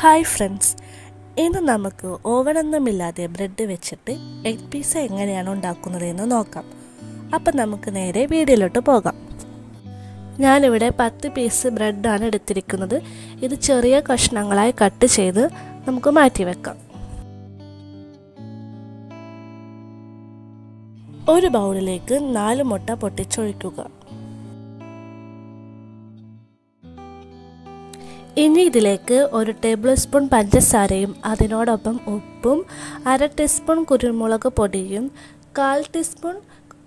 Hi friends ഇന്ന് നമുക്ക് ഓവനൊന്നുമില്ലാതെ bread വെച്ചിട്ട് എഗ് പീസ എങ്ങനെയാണ് ഉണ്ടാക്കുന്നതെന്ന് നോക്കാം. അപ്പം നമുക്ക് നേരെ വീഡിയോയിലോട്ട് പോകാം. ഞാനിവിടെ പത്ത് പീസ് ബ്രെഡാണ് എടുത്തിരിക്കുന്നത്. ഇത് ചെറിയ കഷ്ണങ്ങളായി കട്ട് ചെയ്ത് നമുക്ക് മാറ്റി വെക്കാം. ഒരു ബൗളിലേക്ക് നാല് മുട്ട പൊട്ടിച്ചൊഴിക്കുക. ഇനി ഇതിലേക്ക് ഒരു ടേബിൾ സ്പൂൺ പഞ്ചസാരയും അതിനോടൊപ്പം ഉപ്പും അര ടീസ്പൂൺ കുരുമുളക് പൊടിയും കാൽ ടീസ്പൂൺ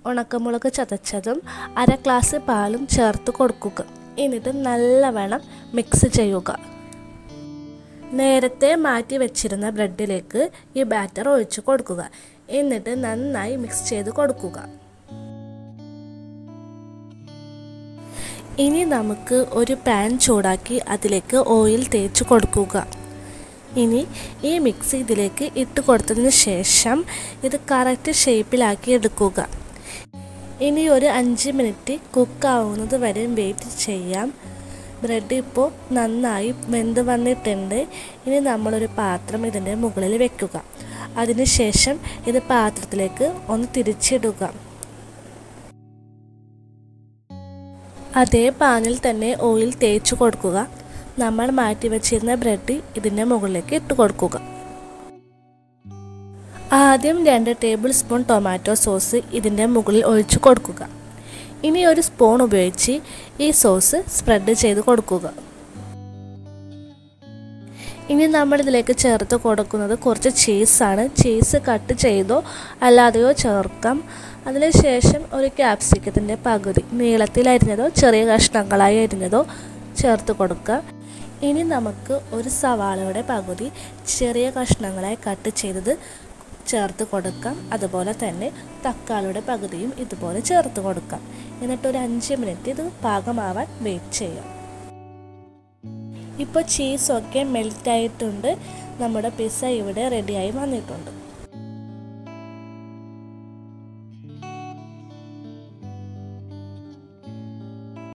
ഉണക്കമുളക് ചതച്ചതും അര ഗ്ലാസ് പാലും ചേർത്ത് കൊടുക്കുക. എന്നിട്ട് നല്ലവണ്ണം മിക്സ് ചെയ്യുക. നേരത്തെ മാറ്റി വെച്ചിരുന്ന ബ്രെഡിലേക്ക് ഈ ബാറ്റർ ഒഴിച്ചു കൊടുക്കുക. എന്നിട്ട് നന്നായി മിക്സ് ചെയ്ത് കൊടുക്കുക. ഇനി നമുക്ക് ഒരു പാൻ ചൂടാക്കി അതിലേക്ക് ഓയിൽ തേച്ച് കൊടുക്കുക. ഇനി ഈ മിക്സ് ഇതിലേക്ക് ഇട്ട് കൊടുത്തതിന് ശേഷം ഇത് കറക്റ്റ് ഷേപ്പിലാക്കി എടുക്കുക. ഇനി ഒരു അഞ്ച് മിനിറ്റ് കുക്കാവുന്നത് വരെ വെയിറ്റ് ചെയ്യാം. ബ്രെഡ് ഇപ്പോൾ നന്നായി വെന്ത് വന്നിട്ടുണ്ട്. ഇനി നമ്മളൊരു പാത്രം ഇതിന്റെ മുകളിൽ വെക്കുക. അതിനുശേഷം ഇത് പാത്രത്തിലേക്ക് ഒന്ന് തിരിച്ചിടുക. അതേ പാനിൽ തന്നെ ഓയിൽ തേച്ച് കൊടുക്കുക. നമ്മൾ മാറ്റി വെച്ചിരുന്ന ബ്രെഡ് ഇതിന്റെ മുകളിലേക്ക് ഇട്ട് കൊടുക്കുക. ആദ്യം രണ്ട് ടേബിൾ സ്പൂൺ ടൊമാറ്റോ സോസ് ഇതിന്റെ മുകളിൽ ഒഴിച്ചു കൊടുക്കുക. ഇനി ഒരു സ്പൂൺ ഉപയോഗിച്ച് ഈ സോസ് സ്പ്രെഡ് ചെയ്ത് കൊടുക്കുക. ഇനി നമ്മൾ ഇതിലേക്ക് ചേർത്ത് കൊടുക്കുന്നത് കുറച്ച് ചീസാണ് ചീസ് കട്ട് ചെയ്തോ അല്ലാതെയോ ചേർക്കാം. അതിനുശേഷം ഒരു ക്യാപ്സിക്കത്തിന്റെ പകുതി നീളത്തിലരിഞ്ഞതോ ചെറിയ കഷ്ണങ്ങളായി അരിഞ്ഞതോ ചേർത്ത് കൊടുക്കുക. ഇനി നമുക്ക് ഒരു സവാളയുടെ പകുതി ചെറിയ കഷ്ണങ്ങളായി കട്ട് ചെയ്തത് ചേർത്ത് കൊടുക്കാം. അതുപോലെ തന്നെ തക്കാളിയുടെ പകുതിയും ഇതുപോലെ ചേർത്ത് കൊടുക്കാം. എന്നിട്ട് ഒരു അഞ്ച് മിനിറ്റ് ഇത് പാകമാവാൻ വെയിറ്റ് ചെയ്യാം. ഇപ്പോൾ ചീസൊക്കെ മെൽറ്റായിട്ടുണ്ട് നമ്മുടെ പിസ്സ ഇവിടെ റെഡിയായി വന്നിട്ടുണ്ട്.